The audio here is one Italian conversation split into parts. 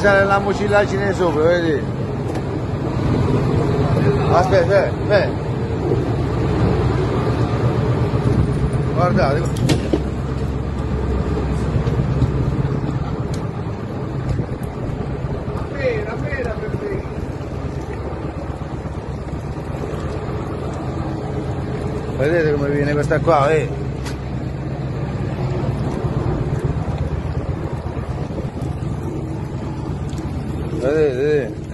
sale la mucillagine sopra, vedi? Aspetta, aspetta, aspetta. Guardate. Appena, appena per te. Vedete come viene questa qua, eh? Vedete, vedete?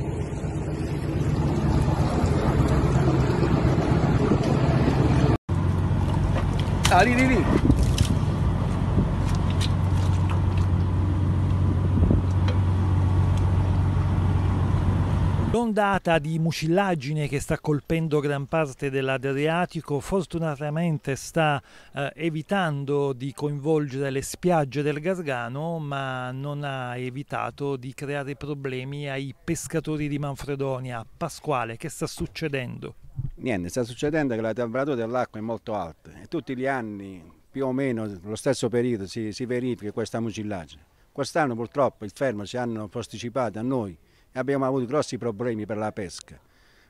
Ah, lì, L'ondata di mucillagine che sta colpendo gran parte dell'Adriatico fortunatamente sta eh, evitando di coinvolgere le spiagge del Gargano, ma non ha evitato di creare problemi ai pescatori di Manfredonia. Pasquale, che sta succedendo? Niente, sta succedendo che la temperatura dell'acqua è molto alta e tutti gli anni, più o meno lo stesso periodo, si, si verifica questa mucillagine. Quest'anno purtroppo il fermo ci hanno posticipato a noi abbiamo avuto grossi problemi per la pesca,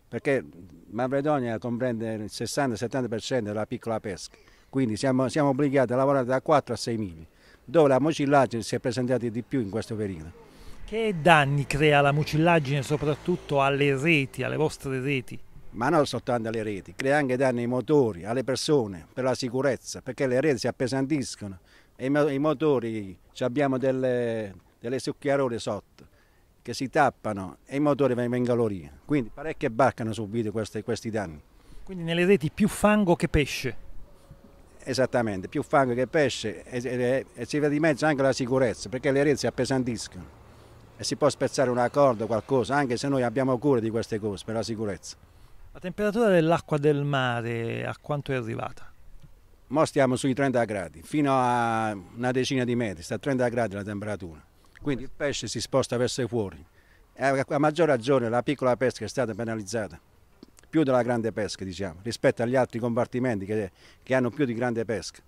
perché Manfredonia comprende il 60-70% della piccola pesca, quindi siamo, siamo, obbligati a lavorare da 4 a 6 miglia, dove la mucillagine si è presentata di più in questo periodo. Che danni crea la mucillagine soprattutto alle reti, alle vostre reti? ma non soltanto alle reti, crea anche danni ai motori, alle persone, per la sicurezza, perché le reti si appesantiscono e i motori abbiamo delle, delle succhiarole sotto che si tappano e i motori vengono via. Quindi parecchie barche hanno subito questi, questi danni. Quindi nelle reti più fango che pesce? Esattamente, più fango che pesce e, e, e si vede di mezzo anche la sicurezza, perché le reti si appesantiscono e si può spezzare una corda o qualcosa, anche se noi abbiamo cura di queste cose per la sicurezza. La temperatura dell'acqua del mare a quanto è arrivata? Ora stiamo sui 30 gradi, fino a una decina di metri, sta a 30 gradi la temperatura. Quindi il pesce si sposta verso fuori. E a maggior ragione la piccola pesca è stata penalizzata, più della grande pesca diciamo, rispetto agli altri compartimenti che, che hanno più di grande pesca.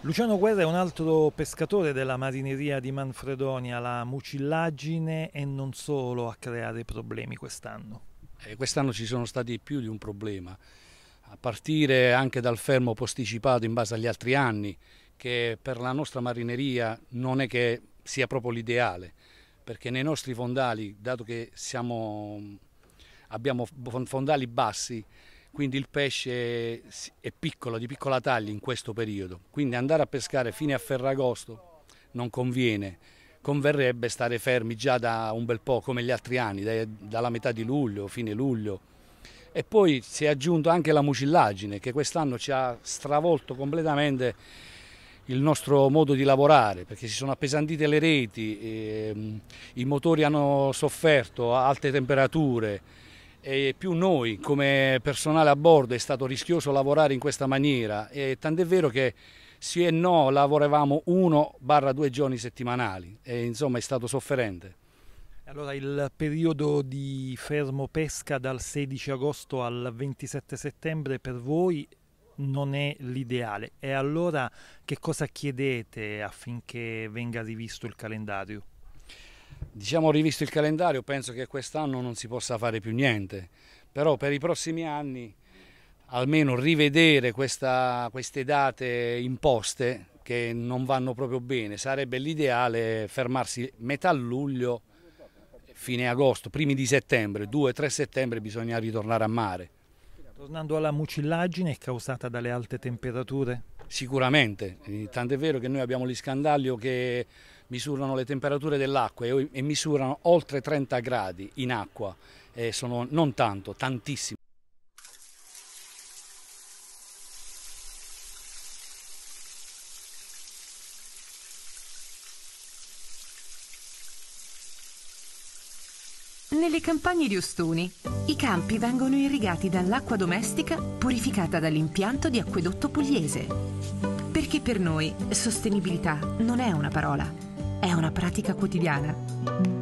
Luciano Guerra è un altro pescatore della marineria di Manfredonia, la mucillaggine e non solo a creare problemi quest'anno. Eh, quest'anno ci sono stati più di un problema, a partire anche dal fermo posticipato in base agli altri anni, che per la nostra marineria non è che sia proprio l'ideale, perché nei nostri fondali, dato che siamo, abbiamo fondali bassi, quindi il pesce è piccolo, di piccola taglia in questo periodo, quindi andare a pescare fino a Ferragosto non conviene converrebbe stare fermi già da un bel po' come gli altri anni, dalla metà di luglio, fine luglio. E poi si è aggiunto anche la mucillaggine che quest'anno ci ha stravolto completamente il nostro modo di lavorare perché si sono appesantite le reti, e, mm, i motori hanno sofferto a alte temperature e più noi come personale a bordo è stato rischioso lavorare in questa maniera e tant'è vero che sì e no lavoravamo uno barra due giorni settimanali e insomma è stato sofferente. Allora il periodo di fermo pesca dal 16 agosto al 27 settembre per voi non è l'ideale e allora che cosa chiedete affinché venga rivisto il calendario? Diciamo rivisto il calendario penso che quest'anno non si possa fare più niente, però per i prossimi anni almeno rivedere questa, queste date imposte che non vanno proprio bene. Sarebbe l'ideale fermarsi metà luglio, fine agosto, primi di settembre, 2-3 settembre bisogna ritornare a mare. Tornando alla mucillaggine, è causata dalle alte temperature? Sicuramente, tant'è vero che noi abbiamo gli scandaglio che misurano le temperature dell'acqua e misurano oltre 30 gradi in acqua, e sono non tanto, tantissimo. Nelle campagne di Ostuni, i campi vengono irrigati dall'acqua domestica purificata dall'impianto di acquedotto pugliese. Perché per noi sostenibilità non è una parola, è una pratica quotidiana.